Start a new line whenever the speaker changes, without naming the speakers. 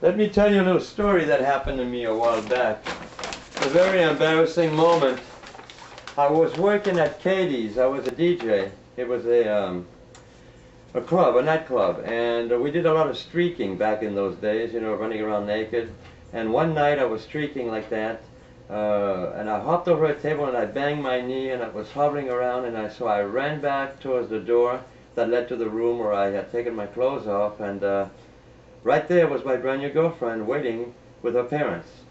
Let me tell you a little story that happened to me a while back. A very embarrassing moment. I was working at Katie's. I was a DJ. It was a um, a club, a nightclub, and we did a lot of streaking back in those days. You know, running around naked. And one night I was streaking like that, uh, and I hopped over a table and I banged my knee, and I was hovering around, and I so I ran back towards the door that led to the room where I had taken my clothes off, and uh, right there was my brand new girlfriend waiting with her parents.